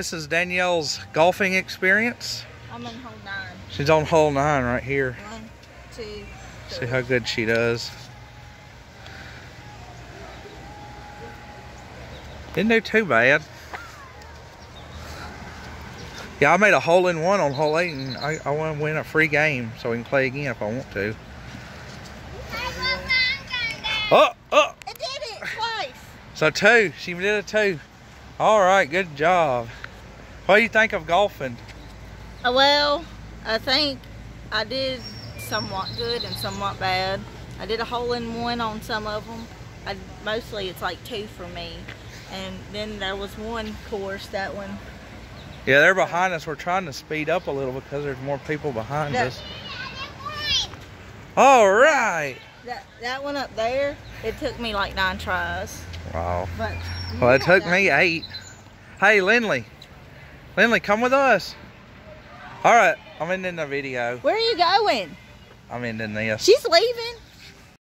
This is Danielle's golfing experience. I'm on hole nine. She's on hole nine right here. One, two, See how good she does. Didn't do too bad. Yeah, I made a hole in one on hole eight, and I, I want to win a free game so we can play again if I want to. Oh, oh, oh! I did it twice. So two. She did a two. All right, good job. What do you think of golfing? Uh, well, I think I did somewhat good and somewhat bad. I did a hole in one on some of them. I, mostly it's like two for me. And then there was one course, that one. Yeah, they're behind us. We're trying to speed up a little because there's more people behind Yeah. us. All right. That that one up there, it took me like nine tries. Wow. But Well, it took that- me eight. Hey, Lindley. Lindley, come with us. All right, I'm ending the video. Where are you going? I'm ending this. She's leaving.